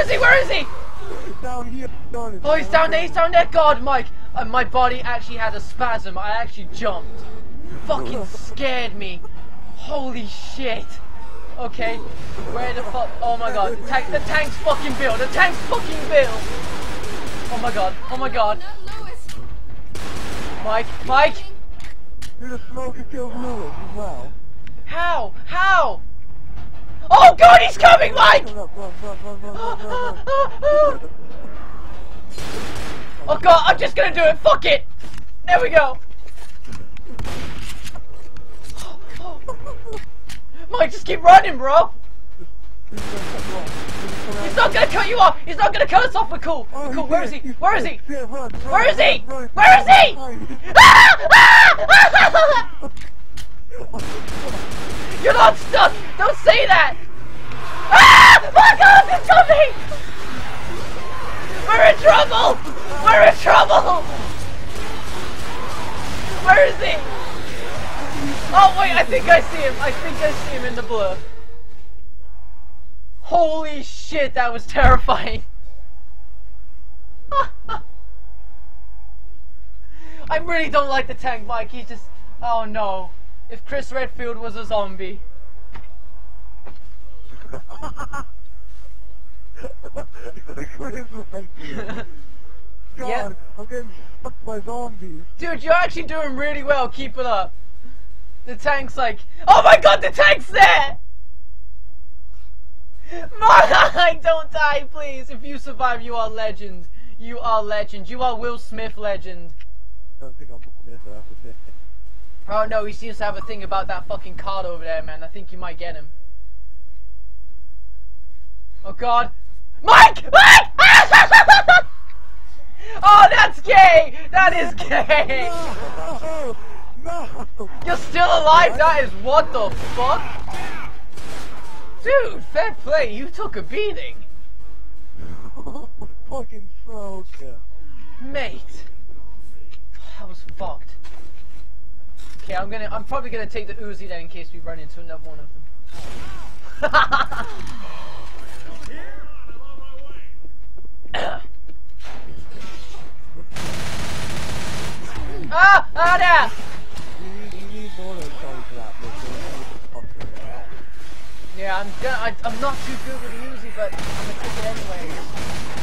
Where is he? Where is he? Down here. Down Oh, he's down there. He's down there. God, Mike. Uh, my body actually had a spasm. I actually jumped. Fucking scared me. Holy shit. Okay, where the fuck? Oh my god, the, tank, the tank's fucking built. The tank's fucking built. Oh my god. Oh my god. Mike. Mike. Dude, the smoker killed Lewis as well. How? How? Oh god, he's coming, Mike! Oh god, I'm just gonna do it. Fuck it. There we go. Mike, just keep running, bro. He's not gonna cut you off. He's not gonna cut us off. We're cool. We're cool. Where is he? Where is he? Yeah, run, run, Where is he? Where is he? Ah! Ah! You're not stuck. Don't say that. Ah! My God, it's coming. We're in trouble. We're in trouble. Where is he? Oh wait, I think I see him. I think I see him in the blur. Holy shit, that was terrifying. I really don't like the tank, Mike. He's just. Oh no. If Chris Redfield was a zombie. Chris Redfield. God, Yeah. I'm getting stuck by zombies. Dude, you're actually doing really well. Keep it up. The tank's like. Oh my god, the tank's there! Mike, don't die, please. If you survive, you are legend. You are legend. You are Will Smith legend. I don't think I'm after this. Oh no, he seems to have a thing about that fucking card over there, man. I think you might get him. Oh god. Mike! Mike! oh, that's gay! That is gay! No! No! You're still alive? That is what the fuck? Dude, fair play. You took a beating. Fucking smoker. Mate. That was fucked. Okay, I'm gonna I'm probably gonna take the Uzi then in case we run into another one of them. ah! Ah there! Yeah, I'm gonna I, I'm not too good with the Uzi, but I'm gonna take it anyway.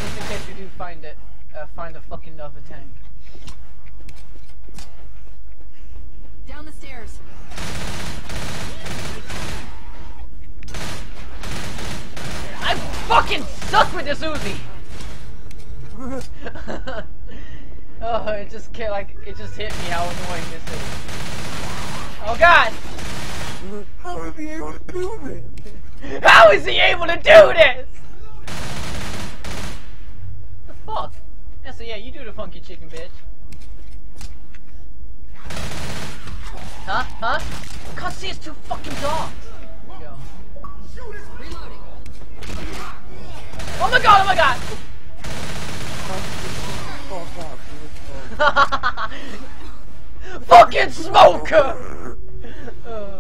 Just in case we do find it. Uh, find a fucking another tank. Down the stairs. I fucking suck with this Uzi! oh, it just ca- like it just hit me how annoying this is. Oh god! How is he able to do this? How is he able to do this? The fuck? Yeah, so yeah, you do the funky chicken, bitch. Huh? Huh? I can't see it's too fucking dark. There we go. Oh my god, oh my god! Fuck up, dude. Fucking smoker! Uh.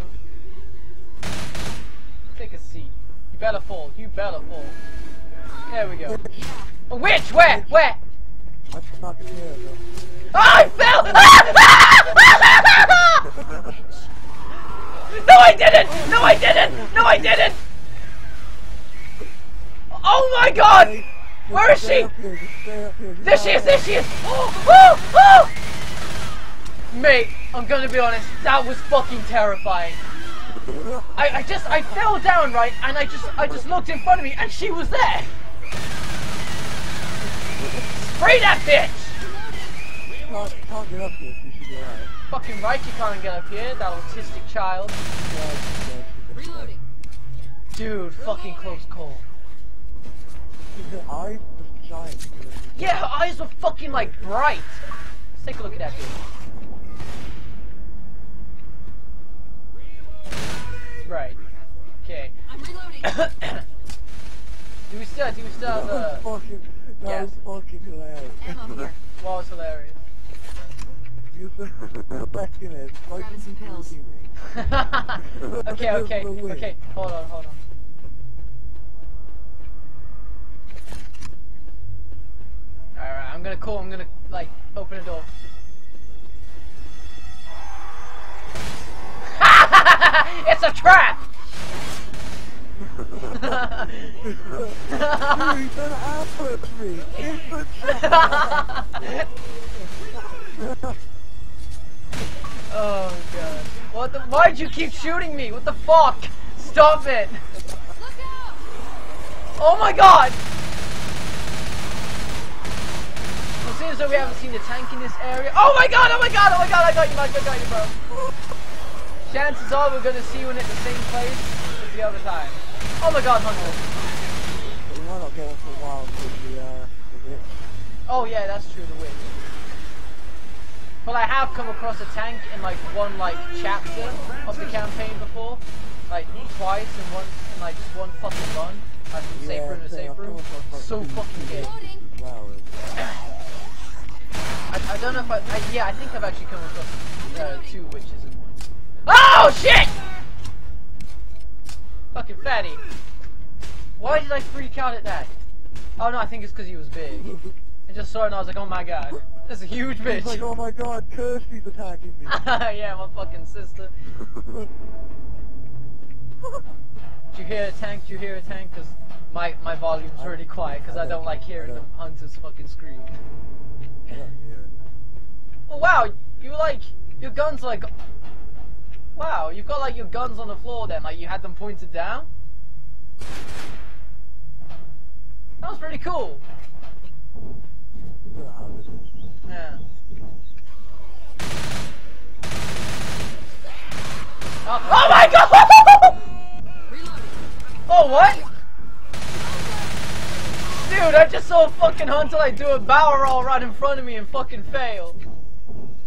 Take a seat. You better fall. You better fall. There we go. A witch! Where? Where? I'm stuck here, though. Oh, I fell! No, I didn't! No, I didn't! No, I didn't! Oh my god! Where is she? There she is! There she is! Oh, oh, oh! Mate, I'm gonna be honest. That was fucking terrifying. I, I just, I fell down, right? And I just, I just looked in front of me, and she was there. Spray that bitch! Can't, can't get up here, you should be alright. Fucking right, you can't get up here, that autistic child. Yeah, yeah, Reloading. Dude, fucking close call. Her eyes was giant. Yeah, her eyes were fucking like bright. Let's take a look at that bitch. Right. Okay. I'm reloading. do we still, do we still have uh, That the... was fucking, that Yes. was fucking hilarious. Ammo here. Well, it's hilarious. You said back in it. Like Grabbing some pills. okay, okay, okay. Hold on, hold on. Alright, I'm gonna call. I'm gonna like open a door. it's a trap. Dude, don't me! It's a trap! Oh god. What the? Why'd you keep shooting me? What the fuck? Stop it! Look out! Oh my god! It seems as though we haven't seen the tank in this area. Oh my god! Oh my god! Oh my god! I got you, Mike! I got you, bro. Chances are we're gonna see one at the same place as the other time. Oh my god, Hunter! We might not get us a while with the, uh, with it. Oh yeah, that's true. The witch. But I have come across a tank in like one like chapter of the campaign before, like twice and one in like just one fucking run. Like from safe room to safe room. come across, like, So fucking good. I, I don't know if I, I yeah I think I've actually come across uh, two witches in one. Oh shit! Fucking fatty. Why did I freak out at that? Oh no, I think it's because he was big. I just saw it and I was like, oh my god, that's a huge It's like, bitch. oh my god, Kirsty's attacking me. yeah, my fucking sister. Did you hear a tank? Did you hear a tank? Cause my my volume's really quiet because I don't like hearing the hunters fucking scream. I don't hear it. Oh wow, you like your guns like Wow, you've got like your guns on the floor then, like you had them pointed down? That was pretty cool. I don't know how this is. Yeah. Oh, oh my god! Reloading. Oh what? Dude, I just saw a fucking hunter like do a barrel roll right in front of me and fucking fail.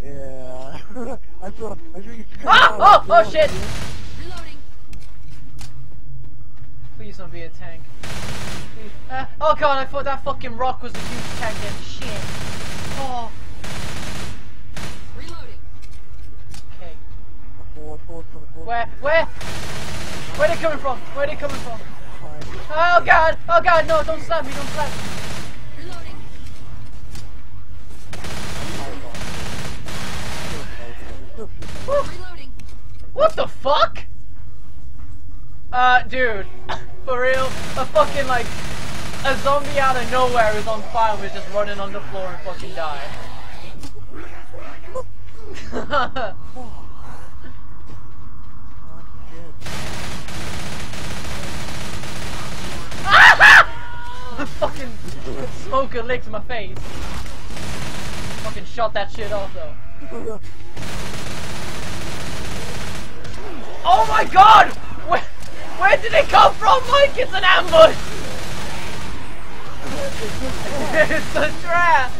Yeah. I saw, I think it's Ah! Oh, oh shit! Reloading. Please don't be a tank. Uh, oh god, I thought that fucking rock was a huge tank then. Shit. Oh, Reloading. okay. Forward, forward, coming forward. Where, where? Where they coming from? Where are they coming from? Oh god, oh god, no, don't slap me, don't slap me. Reloading. Reloading. What the fuck? Uh, dude, for real, a fucking like, a zombie out of nowhere is on fire and was just running on the floor and fucking died. smoker licked my face. Fucking shot that shit off though. Oh my god! Where, where did it come from, Mike? It's an ambush! it's a trap!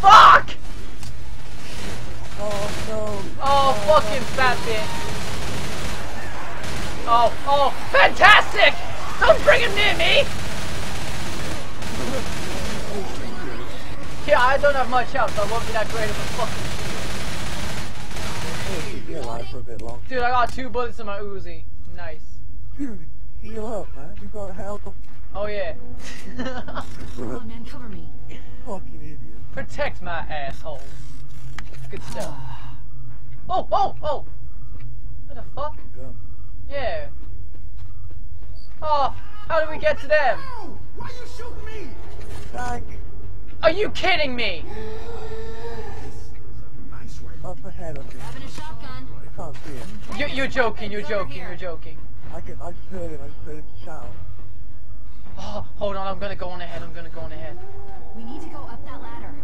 Fuck! Oh no. Oh, fucking fat bitch. Oh, oh, fantastic! Don't bring him near me! Yeah, I don't have much health, so I won't be that great of a fucking Keep me alive for a bit long. Dude, I got two bullets in my Uzi. Nice. Dude, heal up, man. You got health. Oh yeah. Come on, man, cover me. Fucking idiot. Protect my asshole. Good stuff. Oh, oh, oh! What the fuck? Gun. Yeah. Oh, how did we get to them? Why you shooting me? Tank. Are you kidding me? Up ahead of me. Grabbing a shotgun. I can't see him. You, you're joking, you're joking, you're joking. I can. I just heard him. I just heard him shout. Oh, hold on, I'm gonna go on ahead, I'm gonna go on ahead. We need to go up that ladder.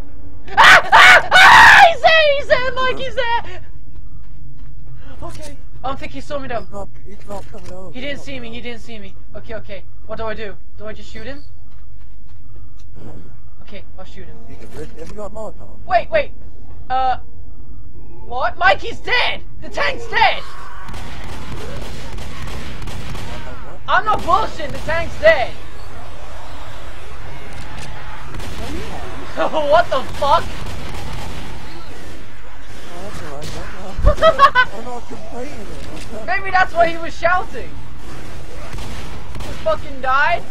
Ah! Ah! Ah! He's there! He's there! Mike, he's there! Okay. I don't think he saw me though. He's not. He's not coming over. He didn't see me, he didn't see me. Okay, okay. What do I do? Do I just shoot him? Okay, I'll shoot him. He can risk. Have you got Molotov? Wait, wait. Uh. What? Mikey's dead! The tank's dead! I'm not bullshitting, the tank's dead! what the fuck? That's alright. I'm not complaining. Maybe that's why he was shouting. He fucking died?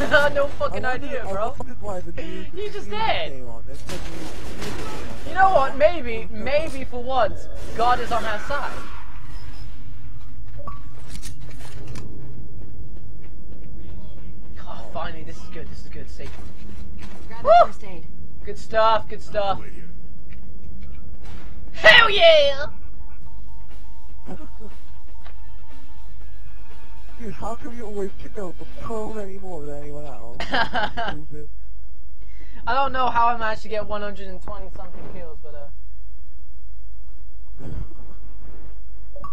no fucking I wondered- idea, bro. why the news- You just news did. came on. They said news- news came on. You know what? Maybe, maybe for once, God is on our side. Oh, finally, this is good. This is good. Safe. Woo! the first aid. Good stuff. Good stuff. Hell yeah! Dude, how come you always pick kill so many more than anyone else? I don't know how I managed to get 120 something kills, but uh.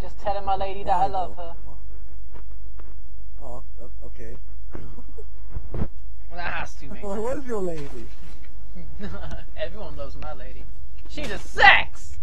Just telling my lady that I love her. Oh, okay. Well, that has to, mate. Where's your lady? Everyone loves my lady. She's a sex!